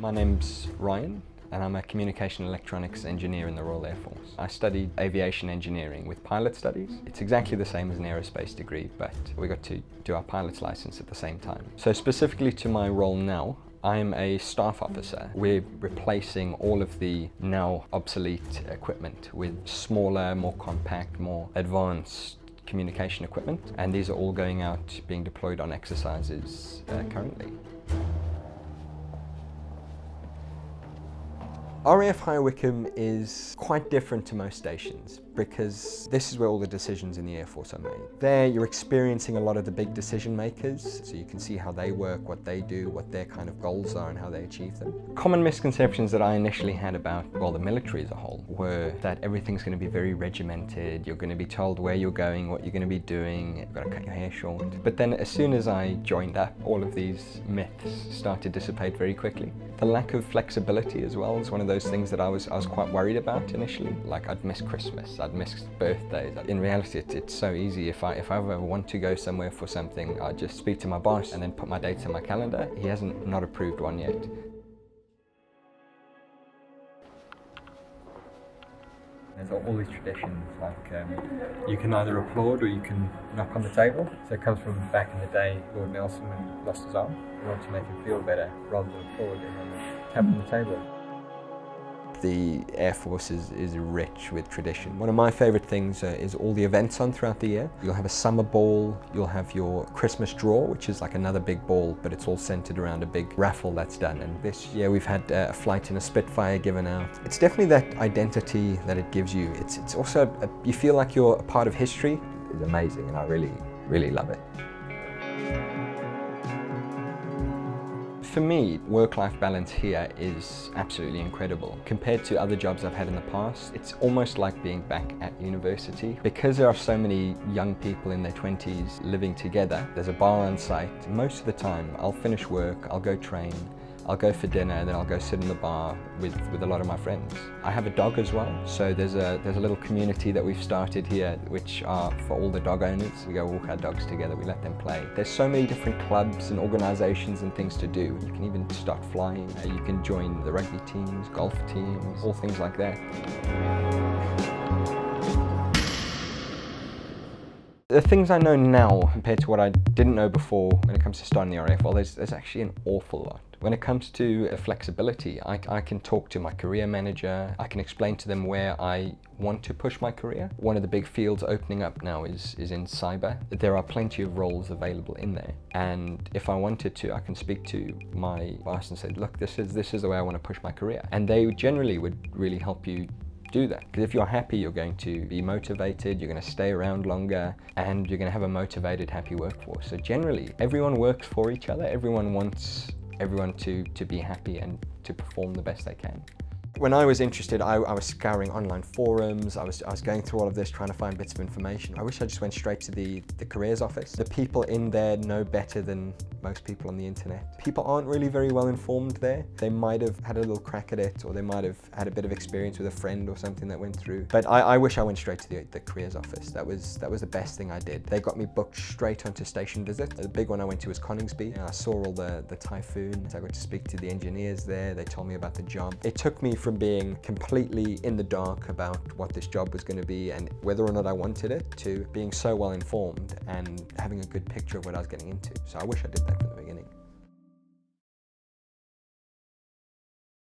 My name's Ryan and I'm a communication electronics engineer in the Royal Air Force. I studied aviation engineering with pilot studies. It's exactly the same as an aerospace degree, but we got to do our pilot's license at the same time. So specifically to my role now, I'm a staff officer. We're replacing all of the now obsolete equipment with smaller, more compact, more advanced communication equipment. And these are all going out, being deployed on exercises uh, currently. RAF High Wycombe is quite different to most stations because this is where all the decisions in the Air Force are made. There you're experiencing a lot of the big decision makers, so you can see how they work, what they do, what their kind of goals are and how they achieve them. Common misconceptions that I initially had about, well, the military as a whole were that everything's going to be very regimented, you're going to be told where you're going, what you're going to be doing, you've got to cut your hair short. But then as soon as I joined up, all of these myths started to dissipate very quickly. The lack of flexibility as well is one of those things that I was, I was quite worried about initially. Like I'd miss Christmas, I'd miss birthdays. In reality, it's, it's so easy. If I, if I ever want to go somewhere for something, I just speak to my boss and then put my dates in my calendar. He hasn't not approved one yet. There's all these traditions, like um, you can either applaud or you can knock on the table. So it comes from back in the day, Lord Nelson when he lost his arm. You want to make him feel better rather than applaud and tap on the table the Air Force is, is rich with tradition. One of my favourite things uh, is all the events on throughout the year. You'll have a summer ball, you'll have your Christmas draw, which is like another big ball, but it's all centred around a big raffle that's done. And this year we've had uh, a flight in a Spitfire given out. It's definitely that identity that it gives you. It's, it's also, a, you feel like you're a part of history. It's amazing and I really, really love it. For me, work-life balance here is absolutely incredible. Compared to other jobs I've had in the past, it's almost like being back at university. Because there are so many young people in their 20s living together, there's a bar on site. Most of the time, I'll finish work, I'll go train, I'll go for dinner and then I'll go sit in the bar with, with a lot of my friends. I have a dog as well, so there's a, there's a little community that we've started here which are for all the dog owners. We go walk our dogs together, we let them play. There's so many different clubs and organisations and things to do. You can even start flying, uh, you can join the rugby teams, golf teams, all things like that. The things I know now compared to what I didn't know before when it comes to starting the RAF, well, there's, there's actually an awful lot. When it comes to uh, flexibility, I, I, can talk to my career manager, I can explain to them where I want to push my career. One of the big fields opening up now is, is in cyber. There are plenty of roles available in there. And if I wanted to, I can speak to my boss and say, look, this is, this is the way I want to push my career. And they generally would really help you do that. Because if you're happy, you're going to be motivated, you're going to stay around longer, and you're going to have a motivated, happy workforce. So generally, everyone works for each other. Everyone wants everyone to, to be happy and to perform the best they can. When I was interested, I, I, was scouring online forums, I was, I was going through all of this trying to find bits of information. I wish I just went straight to the, the careers office. The people in there know better than most people on the internet. People aren't really very well informed there. They might have had a little crack at it or they might have had a bit of experience with a friend or something that went through. But I, I wish I went straight to the, the careers office. That was, that was the best thing I did. They got me booked straight onto station visit. The big one I went to was Coningsby. I saw all the, the Typhoon. I got to speak to the engineers there. They told me about the job. It took me from being completely in the dark about what this job was going to be and whether or not I wanted it to being so well informed and having a good picture of what I was getting into. So I wish I did that from the them.